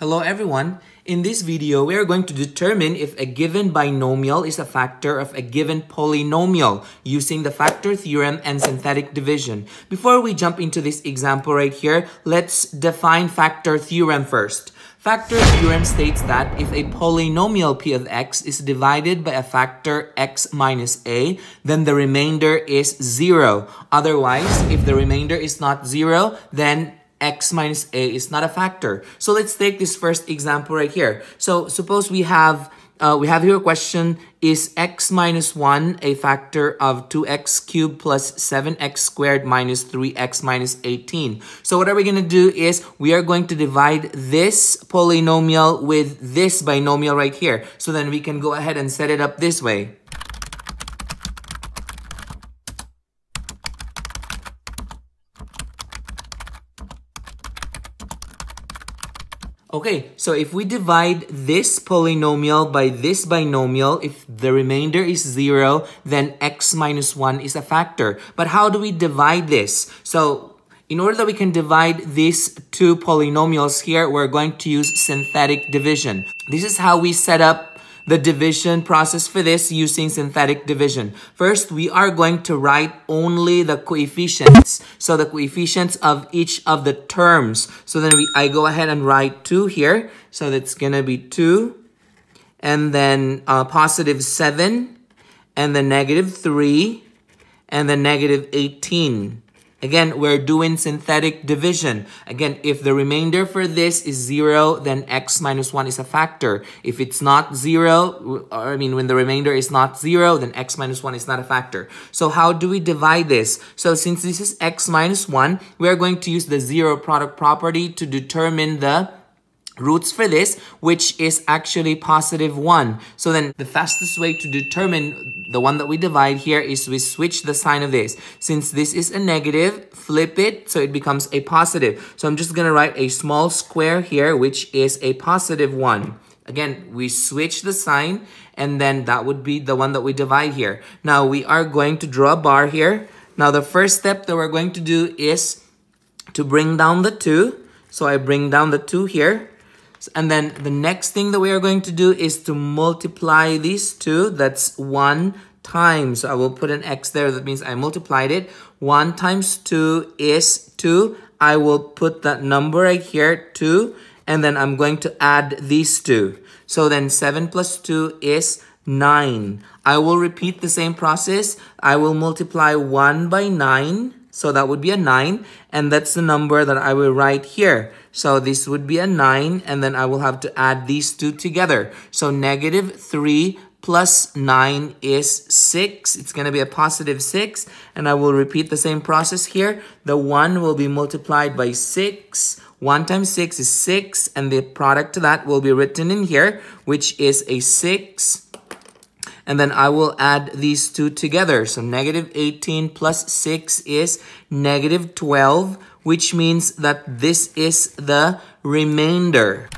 Hello everyone. In this video, we are going to determine if a given binomial is a factor of a given polynomial using the factor theorem and synthetic division. Before we jump into this example right here, let's define factor theorem first. Factor theorem states that if a polynomial p of x is divided by a factor x minus a, then the remainder is 0. Otherwise, if the remainder is not 0, then x minus a is not a factor. So let's take this first example right here. So suppose we have uh, we have here a question, is x minus 1 a factor of 2x cubed plus 7x squared minus 3x minus 18? So what are we going to do is we are going to divide this polynomial with this binomial right here. So then we can go ahead and set it up this way. Okay, so if we divide this polynomial by this binomial, if the remainder is 0, then x minus 1 is a factor. But how do we divide this? So in order that we can divide these two polynomials here, we're going to use synthetic division. This is how we set up the division process for this using synthetic division. First, we are going to write only the coefficients. So the coefficients of each of the terms. So then we, I go ahead and write 2 here. So that's going to be 2. And then uh, positive 7. And then negative 3. And then negative 18. Again, we're doing synthetic division. Again, if the remainder for this is 0, then x minus 1 is a factor. If it's not 0, or I mean, when the remainder is not 0, then x minus 1 is not a factor. So how do we divide this? So since this is x minus 1, we are going to use the zero product property to determine the roots for this, which is actually positive 1. So then the fastest way to determine the one that we divide here is we switch the sign of this. Since this is a negative, flip it so it becomes a positive. So I'm just going to write a small square here, which is a positive 1. Again, we switch the sign and then that would be the one that we divide here. Now we are going to draw a bar here. Now the first step that we're going to do is to bring down the 2. So I bring down the 2 here. And then the next thing that we are going to do is to multiply these two. That's 1 times. So I will put an x there. That means I multiplied it. 1 times 2 is 2. I will put that number right here, 2. And then I'm going to add these two. So then 7 plus 2 is 9. I will repeat the same process. I will multiply 1 by 9. So that would be a 9. And that's the number that I will write here. So this would be a 9. And then I will have to add these two together. So negative 3 plus 9 is 6. It's going to be a positive 6. And I will repeat the same process here. The 1 will be multiplied by 6. 1 times 6 is 6. And the product to that will be written in here, which is a 6 and then I will add these two together. So negative 18 plus 6 is negative 12, which means that this is the remainder.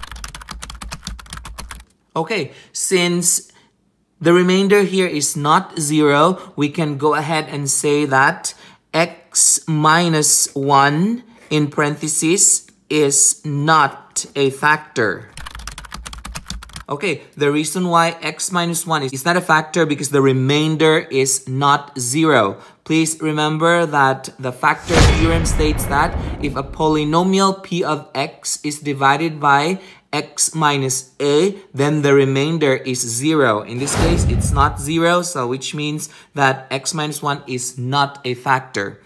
Okay, since the remainder here is not 0, we can go ahead and say that x minus 1 in parentheses is not a factor. Okay, the reason why x minus 1 is not a factor because the remainder is not 0. Please remember that the factor theorem states that if a polynomial p of x is divided by x minus a, then the remainder is 0. In this case, it's not 0, so which means that x minus 1 is not a factor.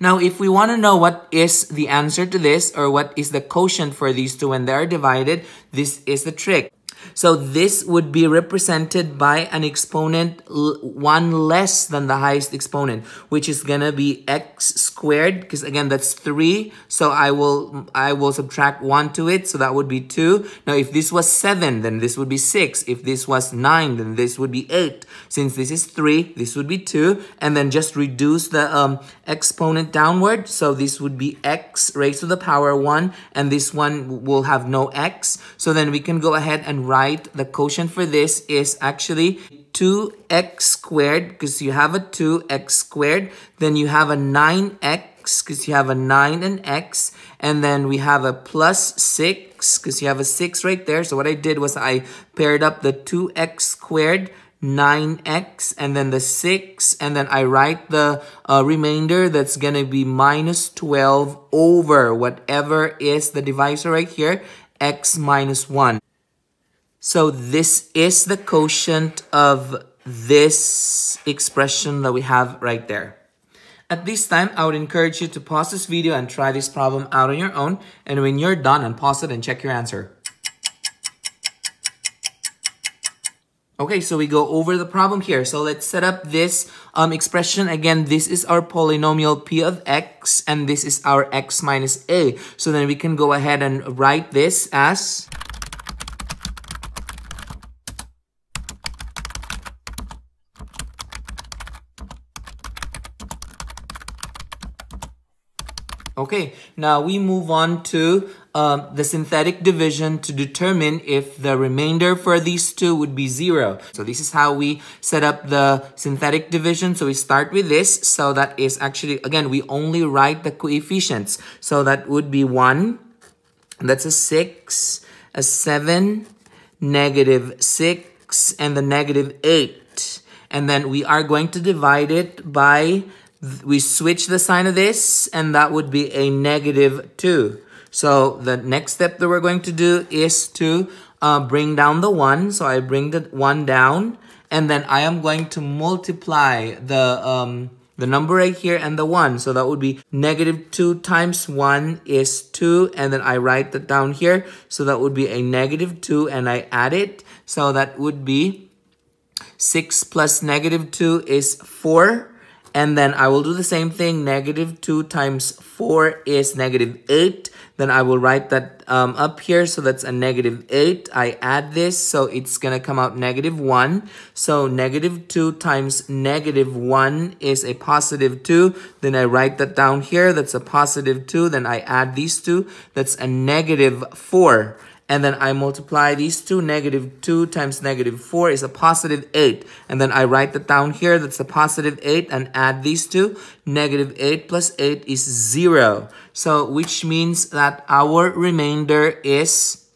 Now, if we want to know what is the answer to this or what is the quotient for these two when they are divided, this is the trick. So this would be represented by an exponent one less than the highest exponent, which is gonna be x squared, because again, that's three. So I will, I will subtract one to it. So that would be two. Now, if this was seven, then this would be six. If this was nine, then this would be eight. Since this is three, this would be two. And then just reduce the um, exponent downward. So this would be x raised to the power one. And this one will have no x. So then we can go ahead and write the quotient for this is actually 2x squared because you have a 2x squared then you have a 9x x because you have a 9 and x. And then we have a plus 6 because you have a 6 right there. So what I did was I paired up the 2x squared 9x and then the 6 and then I write the uh, remainder that's going to be minus 12 over whatever is the divisor right here x minus 1. So this is the quotient of this expression that we have right there. At this time, I would encourage you to pause this video and try this problem out on your own. And when you're done, unpause it and check your answer. Okay, so we go over the problem here. So let's set up this um, expression. Again, this is our polynomial p of x, and this is our x minus a. So then we can go ahead and write this as... Okay, now we move on to um, the synthetic division to determine if the remainder for these two would be zero. So this is how we set up the synthetic division. So we start with this. So that is actually, again, we only write the coefficients. So that would be one, that's a six, a seven, negative six, and the negative eight. And then we are going to divide it by we switch the sign of this and that would be a negative 2. So the next step that we're going to do is to uh, bring down the 1. So I bring the 1 down and then I am going to multiply the um, the number right here and the 1. So that would be negative 2 times 1 is 2 and then I write that down here. So that would be a negative 2 and I add it. So that would be 6 plus negative 2 is 4 and then I will do the same thing. Negative 2 times 4 is negative 8. Then I will write that um, up here. So that's a negative 8. I add this. So it's going to come out negative 1. So negative 2 times negative 1 is a positive 2. Then I write that down here. That's a positive 2. Then I add these two. That's a negative 4 and then I multiply these two, negative 2 times negative 4 is a positive 8. And then I write that down here, that's a positive 8, and add these two, negative 8 plus 8 is 0. So, which means that our remainder is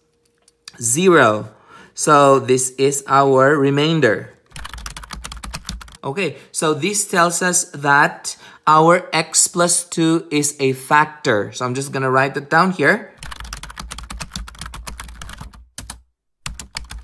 0. So, this is our remainder. Okay, so this tells us that our x plus 2 is a factor. So I'm just going to write that down here.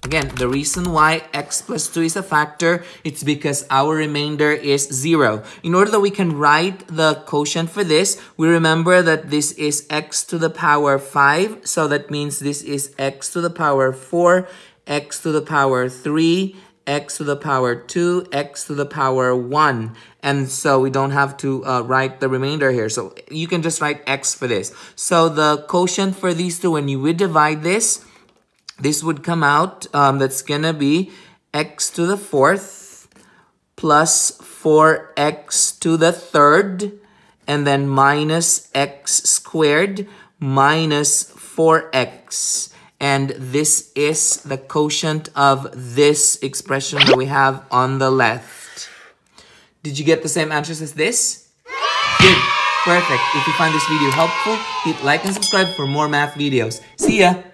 Again, the reason why x plus 2 is a factor, it's because our remainder is 0. In order that we can write the quotient for this, we remember that this is x to the power 5. So that means this is x to the power 4, x to the power 3, x to the power 2, x to the power 1. And so we don't have to uh, write the remainder here. So you can just write x for this. So the quotient for these two, when you would divide this, this would come out, um, that's going to be x to the fourth plus 4x to the third, and then minus x squared minus 4x. And this is the quotient of this expression that we have on the left. Did you get the same answers as this? Good. Perfect. If you find this video helpful, hit like and subscribe for more math videos. See ya!